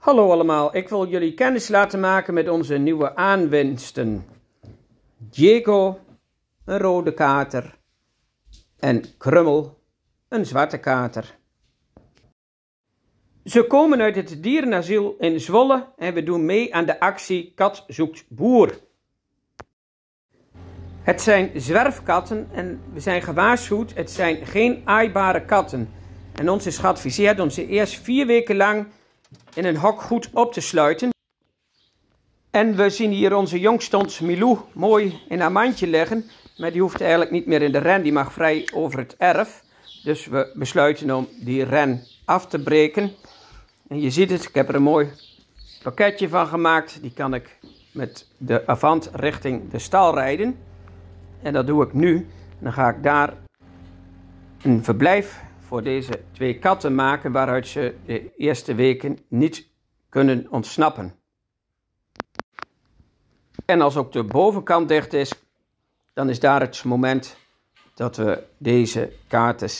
Hallo allemaal, ik wil jullie kennis laten maken met onze nieuwe aanwinsten. Diego, een rode kater, en Krummel, een zwarte kater. Ze komen uit het dierenasiel in Zwolle en we doen mee aan de actie Kat zoekt boer. Het zijn zwerfkatten en we zijn gewaarschuwd, het zijn geen aaibare katten. En ons is geadviseerd om ze eerst vier weken lang in een hok goed op te sluiten. En we zien hier onze jongstond Milou mooi in haar mandje liggen. Maar die hoeft eigenlijk niet meer in de ren, die mag vrij over het erf. Dus we besluiten om die ren af te breken. En je ziet het, ik heb er een mooi pakketje van gemaakt. Die kan ik met de avant richting de stal rijden. En dat doe ik nu. dan ga ik daar een verblijf voor deze twee katten maken waaruit ze de eerste weken niet kunnen ontsnappen. En als ook de bovenkant dicht is, dan is daar het moment dat we deze kaarten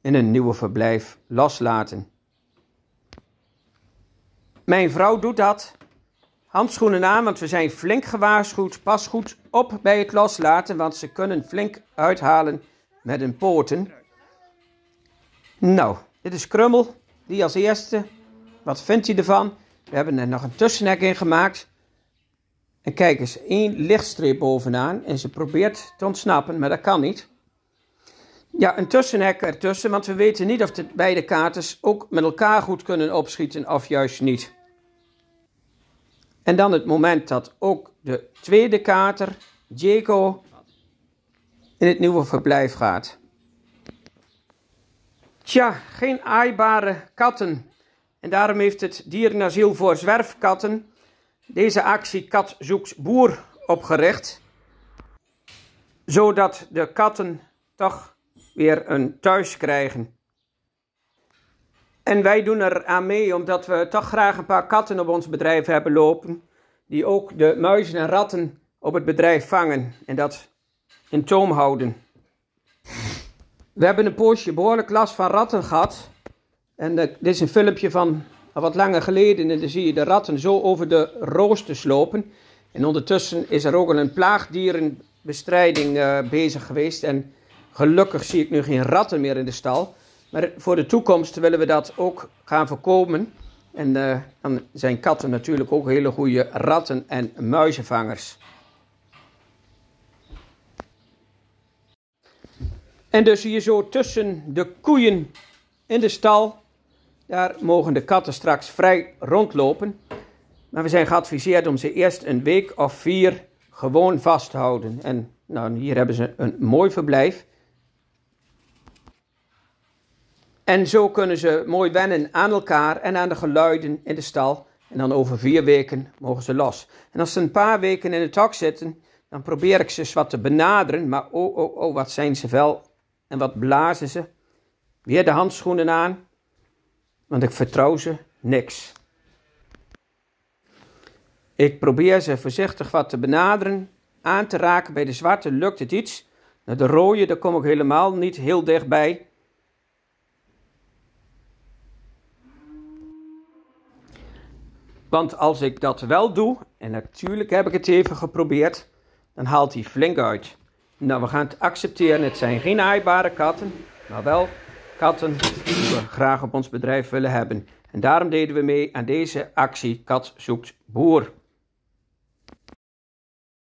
in een nieuwe verblijf loslaten. Mijn vrouw doet dat. Handschoenen aan, want we zijn flink gewaarschuwd. Pas goed op bij het loslaten, want ze kunnen flink uithalen met hun poten. Nou, dit is Krummel, die als eerste. Wat vindt hij ervan? We hebben er nog een tussenhek in gemaakt. En kijk eens, één lichtstreep bovenaan. En ze probeert te ontsnappen, maar dat kan niet. Ja, een tussenhek ertussen, want we weten niet of de beide katers ook met elkaar goed kunnen opschieten of juist niet. En dan het moment dat ook de tweede kater, Jaco, in het nieuwe verblijf gaat. Tja, geen aaibare katten. En daarom heeft het dierenasiel voor zwerfkatten deze actie Kat zoekt boer opgericht. Zodat de katten toch weer een thuis krijgen. En wij doen er aan mee omdat we toch graag een paar katten op ons bedrijf hebben lopen. Die ook de muizen en ratten op het bedrijf vangen en dat in toom houden. We hebben een poosje behoorlijk last van ratten gehad. En dit is een filmpje van wat langer geleden. En dan zie je de ratten zo over de roosters lopen. En ondertussen is er ook een plaagdierenbestrijding uh, bezig geweest. En gelukkig zie ik nu geen ratten meer in de stal. Maar voor de toekomst willen we dat ook gaan voorkomen. En dan zijn katten natuurlijk ook hele goede ratten- en muizenvangers. En dus hier zo tussen de koeien in de stal, daar mogen de katten straks vrij rondlopen. Maar we zijn geadviseerd om ze eerst een week of vier gewoon vast te houden. En nou, hier hebben ze een mooi verblijf. En zo kunnen ze mooi wennen aan elkaar en aan de geluiden in de stal. En dan over vier weken mogen ze los. En als ze een paar weken in het hok zitten, dan probeer ik ze eens wat te benaderen. Maar oh, oh, oh, wat zijn ze wel en wat blazen ze? Weer de handschoenen aan, want ik vertrouw ze niks. Ik probeer ze voorzichtig wat te benaderen, aan te raken. Bij de zwarte lukt het iets. Naar de rode, daar kom ik helemaal niet heel dichtbij. Want als ik dat wel doe, en natuurlijk heb ik het even geprobeerd, dan haalt hij flink uit. Nou, we gaan het accepteren. Het zijn geen aaibare katten, maar wel katten die we graag op ons bedrijf willen hebben. En daarom deden we mee aan deze actie Kat zoekt boer.